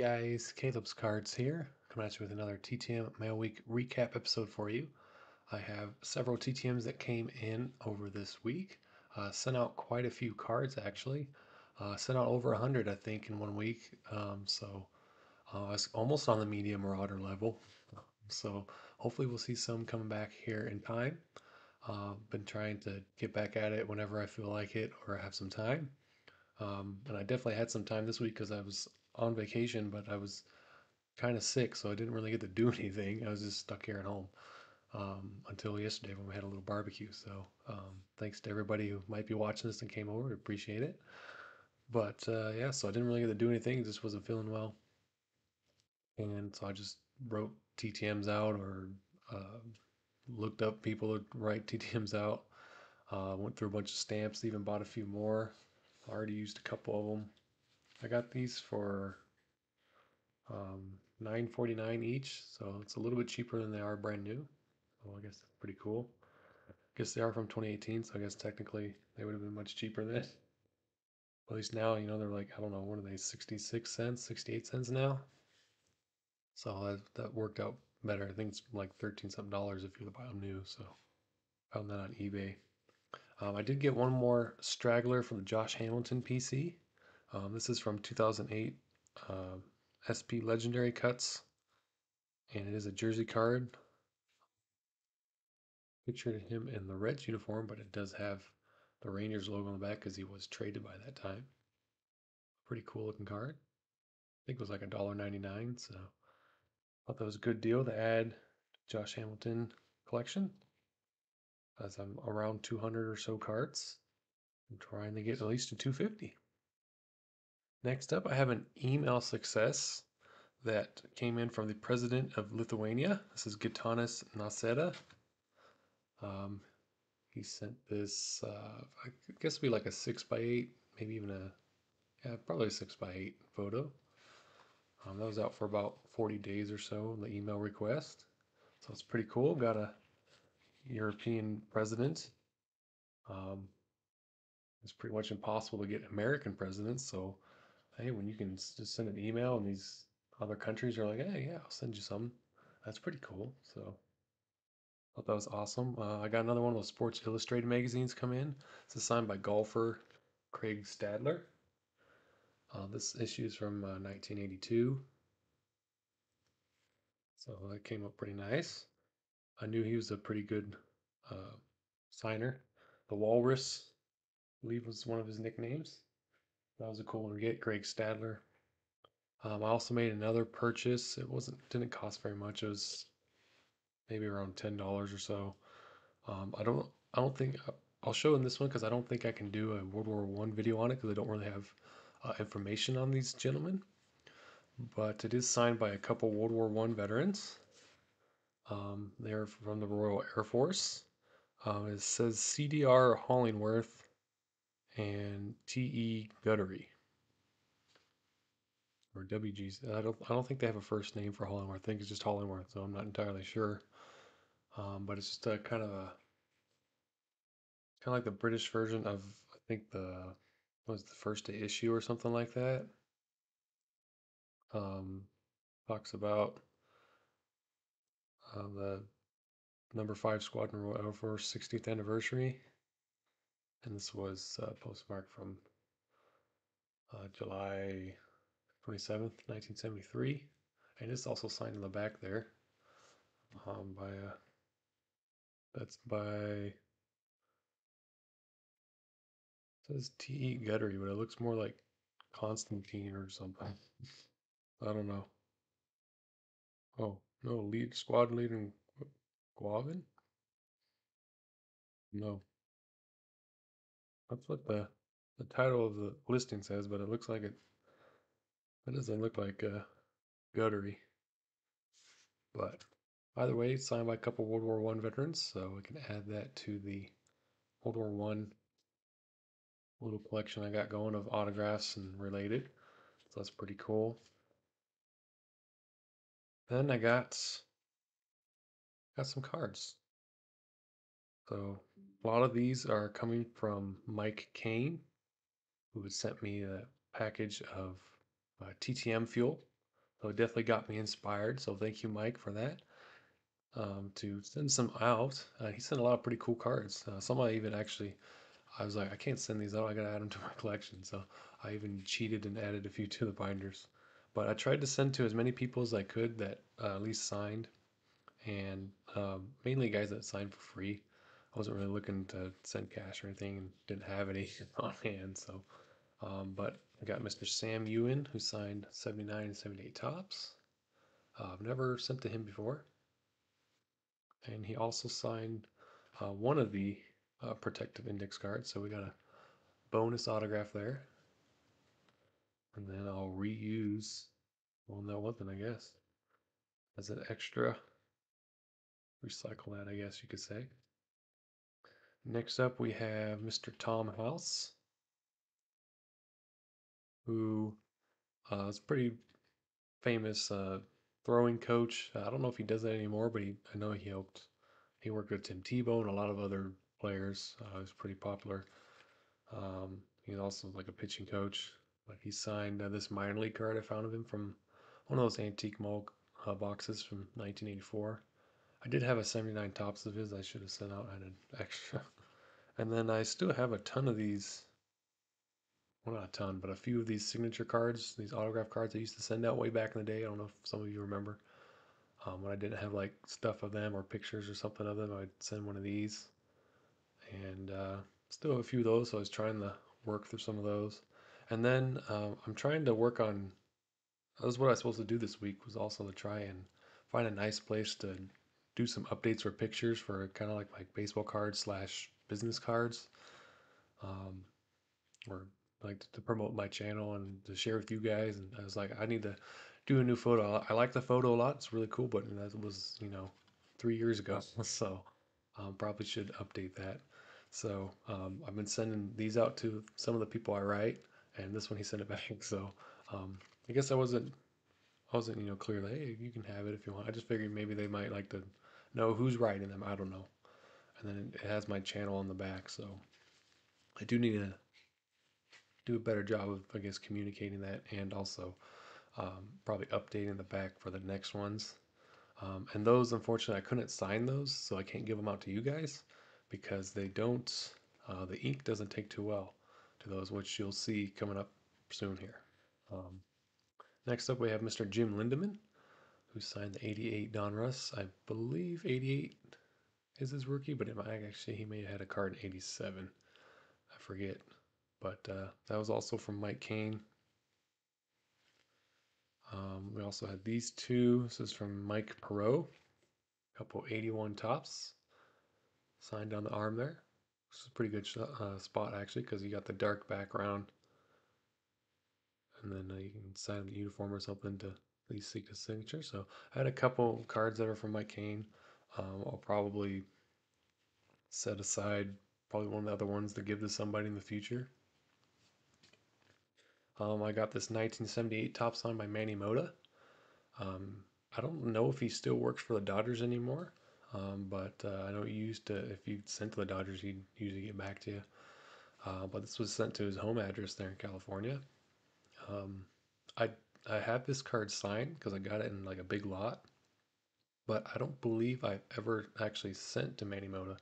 guys, Caleb's Cards here, coming at you with another TTM Mail Week recap episode for you. I have several TTMs that came in over this week. Uh, sent out quite a few cards actually. Uh, sent out over 100, I think, in one week. Um, so uh, I was almost on the Media Marauder level. So hopefully we'll see some coming back here in time. Uh, been trying to get back at it whenever I feel like it or have some time. Um, and I definitely had some time this week because I was on vacation, but I was kind of sick, so I didn't really get to do anything. I was just stuck here at home um, until yesterday when we had a little barbecue. So um, thanks to everybody who might be watching this and came over. Appreciate it. But uh, yeah, so I didn't really get to do anything. Just wasn't feeling well, and so I just wrote TTM's out or uh, looked up people to write TTM's out. Uh, went through a bunch of stamps, even bought a few more. I already used a couple of them. I got these for um, 9.49 each, so it's a little bit cheaper than they are brand new. So I guess that's pretty cool. I guess they are from 2018, so I guess technically they would have been much cheaper than. At least now, you know, they're like I don't know, what are they, 66 cents, 68 cents now? So that that worked out better. I think it's like 13 something dollars if you buy them new. So found that on eBay. Um, I did get one more straggler from the Josh Hamilton PC. Um, this is from 2008 uh, SP Legendary Cuts, and it is a jersey card. Pictured him in the Reds uniform, but it does have the Rangers logo on the back because he was traded by that time. Pretty cool looking card. I think it was like a dollar ninety nine, so thought that was a good deal to add Josh Hamilton collection. As I'm around 200 or so cards. I'm trying to get at least to 250. Next up, I have an email success that came in from the president of Lithuania. This is Gitanas Nausėda. Um, he sent this, uh, I guess it'd be like a six by eight, maybe even a, yeah, probably a six by eight photo. Um, that was out for about 40 days or so, the email request. So it's pretty cool. Got a European president. Um, it's pretty much impossible to get American presidents. So, hey, when you can just send an email and these other countries are like, hey, yeah, I'll send you some. That's pretty cool. So, thought that was awesome. Uh, I got another one of those Sports Illustrated magazines come in. Is signed by golfer Craig Stadler. Uh, this issue is from uh, 1982. So that came up pretty nice. I knew he was a pretty good uh, signer. The Walrus, I believe, was one of his nicknames. That was a cool one to get. Greg Stadler. Um, I also made another purchase. It wasn't didn't cost very much. It was maybe around ten dollars or so. Um, I don't I don't think I'll show in this one because I don't think I can do a World War One video on it because I don't really have uh, information on these gentlemen. But it is signed by a couple World War One veterans. Um, they're from the Royal Air Force. Um, it says CDR Hollingworth and TE Guttery or WG's. I don't I don't think they have a first name for Hollingworth. I think it's just Hollingworth, so I'm not entirely sure. Um, but it's just a kind of a kind of like the British version of I think the was the first issue or something like that. Um, talks about uh, the number five Squadron Royal Force 60th anniversary, and this was uh, postmarked from uh, July 27th, 1973, and it's also signed in the back there um, by a. Uh, that's by says T.E. Guttery, but it looks more like Constantine or something. I don't know. Oh, no, lead squad leader Guavin? No. That's what the the title of the listing says, but it looks like it it doesn't look like uh guttery. But either way, it's signed by a couple World War One veterans, so we can add that to the World War One little collection I got going of autographs and related. So that's pretty cool. Then I got got some cards. So a lot of these are coming from Mike Kane, who sent me a package of uh, TTM fuel. So it definitely got me inspired. So thank you, Mike, for that. Um, to send some out. Uh, he sent a lot of pretty cool cards. Uh, some I even actually, I was like, I can't send these out. I gotta add them to my collection. So I even cheated and added a few to the binders. But I tried to send to as many people as I could that uh, at least signed, and um, mainly guys that signed for free. I wasn't really looking to send cash or anything and didn't have any on hand. So, um, but I got Mr. Sam Ewing who signed 79 and 78 Topps. Uh, I've never sent to him before. And he also signed uh, one of the uh, protective index cards. So we got a bonus autograph there. And then I'll reuse, well, no, one thing, I guess, as an extra. Recycle that, I guess you could say. Next up, we have Mr. Tom House, who uh, is pretty famous uh, throwing coach. I don't know if he does that anymore, but he, I know he helped. He worked with Tim Tebow and a lot of other players. Uh, he was pretty popular. Um, he's also like a pitching coach. But he signed uh, this minor league card I found of him from one of those antique mall uh, boxes from 1984. I did have a 79 Topps of his. I should have sent out. Had extra. And then I still have a ton of these. Well, not a ton, but a few of these signature cards, these autograph cards I used to send out way back in the day. I don't know if some of you remember. Um, when I didn't have like stuff of them or pictures or something of them, I'd send one of these. And uh, still have a few of those, so I was trying to work through some of those. And then um, I'm trying to work on. That was what I was supposed to do this week. Was also to try and find a nice place to do some updates or pictures for kind of like my baseball cards slash business cards, um, or like to promote my channel and to share with you guys. And I was like, I need to do a new photo. I like the photo a lot. It's really cool, but that was you know three years ago, so um, probably should update that. So um, I've been sending these out to some of the people I write, and this one he sent it back. So um, I guess I wasn't I wasn't you know clear that hey you can have it if you want. I just figured maybe they might like to know who's writing them. I don't know. And then it has my channel on the back, so I do need to do a better job of I guess communicating that and also um, probably updating the back for the next ones. Um, and those, unfortunately, I couldn't sign those, so I can't give them out to you guys because they don't, uh, the ink doesn't take too well to those, which you'll see coming up soon here. Um, next up, we have Mr. Jim Lindeman, who signed the 88 Donruss. I believe 88 is his rookie, but it might actually, he may have had a card in 87. I forget. But uh, that was also from Mike Kane. Um, we also had these two. This is from Mike Parrott. Couple 81 Topps. Signed on the arm there. This is a pretty good uh, spot actually because you got the dark background. And then uh, you can sign the uniform or something to at least seek the signature. So I had a couple cards that are from Mike Kane. Um, I'll probably set aside probably one of the other ones to give to somebody in the future. Um, I got this 1978 Topps signed by Manny Mota. Um, I don't know if he still works for the Dodgers anymore, um, but uh, I know he used to, if you sent to the Dodgers, he'd usually get back to you. Uh, but this was sent to his home address there in California. Um, I I have this card signed because I got it in like a big lot, but I don't believe I've ever actually sent to Manny Mota.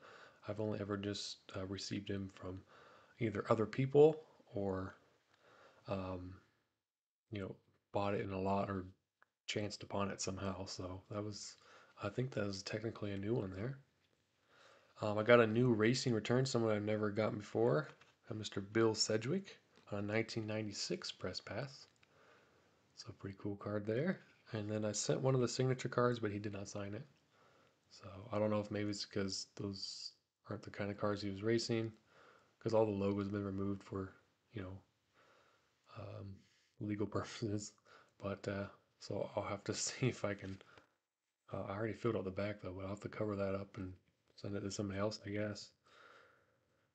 I've only ever just uh, received him from either other people or um, you know, bought it in a lot or chanced upon it somehow. So that was, I think that was technically a new one there. Um, I got a new racing return, someone I've never gotten before, Mr. Bill Sedgwick, a 1996 press pass. So pretty cool card there. And then I sent one of the signature cards, but he did not sign it. So I don't know if maybe it's because those aren't the kind of cars he was racing, because all the logos have been removed for, you know, um, legal purposes. But uh, so I'll have to see if I can. Uh, I already filled out the back though, but I'll have to cover that up and send it to somebody else, I guess.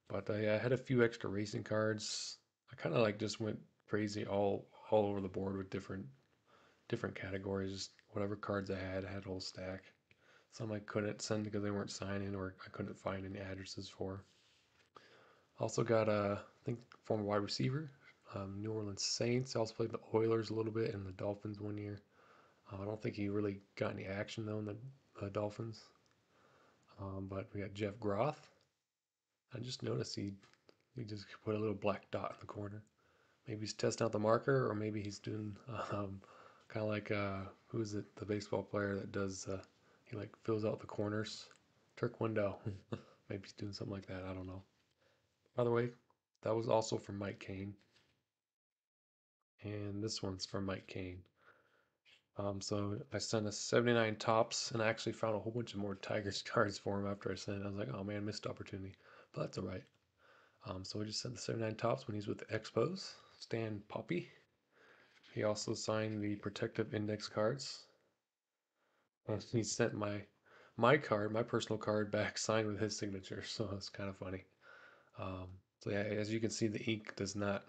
But uh, yeah, I had a few extra racing cards. I kind of like just went crazy all all over the board with different different categories. Whatever cards I had, I had a whole stack. Some I couldn't send because they weren't signing or I couldn't find any addresses for. Also got a, I think, former wide receiver, um, New Orleans Saints. I also played the Oilers a little bit and the Dolphins one year. Uh, I don't think he really got any action though in the uh, Dolphins. Um, but we got Jeff Groth. I just noticed he he just put a little black dot in the corner. Maybe he's testing out the marker, or maybe he's doing um, kind of like uh, who is it? The baseball player that does uh, he like fills out the corners. Turk Wendell. maybe he's doing something like that. I don't know. By the way, that was also from Mike Kane. And this one's from Mike Kane. Um, so I sent a 79 Topps, and I actually found a whole bunch of more Tigers cards for him after I sent it. I was like, oh man, missed opportunity. But that's all right. Um, so we just sent the 79 Topps when he's with the Expos. Stan Papi. He also signed the protective index cards. And he sent my my card, my personal card back signed with his signature. So it's kind of funny. Um, so yeah, as you can see, the ink does not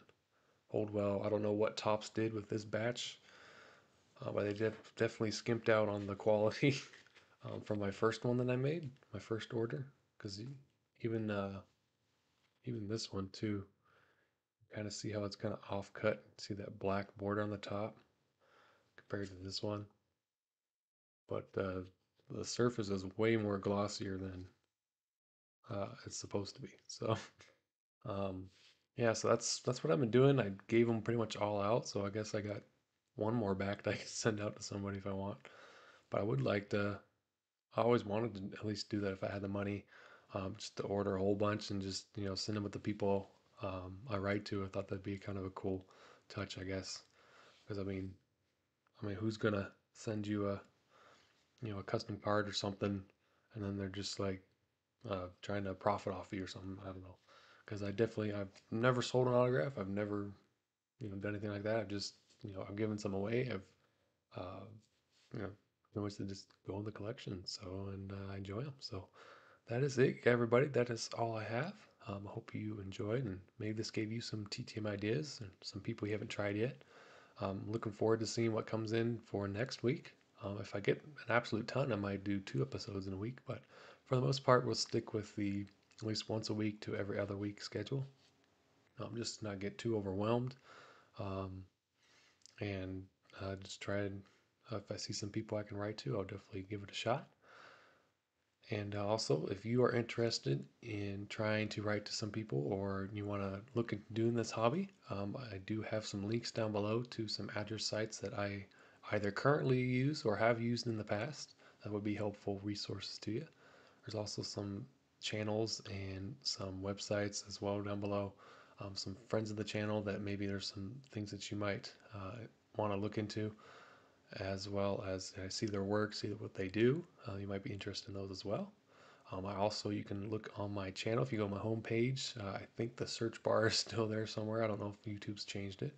hold well. I don't know what Topps did with this batch, uh, but they def definitely skimped out on the quality um, from my first one that I made, my first order, because even uh, even this one too, kind of see how it's kind of off cut. See that black border on the top compared to this one, but uh, the surface is way more glossier than uh, it's supposed to be. So, um, yeah, so that's that's what I've been doing. I gave them pretty much all out, so I guess I got one more back that I can send out to somebody if I want. But I would like to. I always wanted to at least do that if I had the money, um, just to order a whole bunch and just you know send them with the people um, I write to. I thought that'd be kind of a cool touch, I guess, because I mean, I mean, who's gonna send you a you know a custom card or something, and then they're just like uh, trying to profit off you or something. I don't know. Because I definitely, I've never sold an autograph. I've never, you know, done anything like that. I've just, you know, I've given some away. I've, uh, you know, always to just go in the collection. So, and uh, I enjoy them. So that is it, everybody. That is all I have. Um, I hope you enjoyed and maybe this gave you some TTM ideas and some people you haven't tried yet. Um, looking forward to seeing what comes in for next week. Um, if I get an absolute ton, I might do two episodes in a week, but for the most part, we'll stick with the at least once a week to every other week schedule. Um, just not get too overwhelmed, um, and uh, just try and uh, if I see some people I can write to, I'll definitely give it a shot. And uh, also, if you are interested in trying to write to some people or you want to look at doing this hobby, um, I do have some links down below to some address sites that I either currently use or have used in the past that would be helpful resources to you. There's also some channels and some websites as well down below. Um, some friends of the channel that maybe there's some things that you might uh, want to look into, as well as see their work, see what they do. Uh, you might be interested in those as well. Um, I also, you can look on my channel. If you go on my homepage, uh, I think the search bar is still there somewhere. I don't know if YouTube's changed it,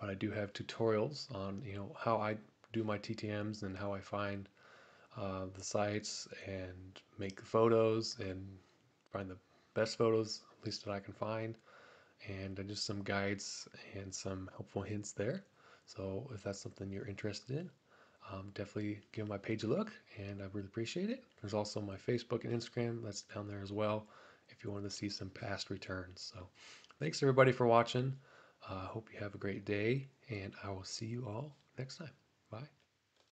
but I do have tutorials on you know how I do my TTMs and how I find uh, the sites and make photos and find the best photos, at least that I can find, and uh, just some guides and some helpful hints there. So if that's something you're interested in, um, definitely give my page a look, and I really appreciate it. There's also my Facebook and Instagram that's down there as well if you want to see some past returns. So thanks everybody for watching. I uh, hope you have a great day, and I will see you all next time. Bye.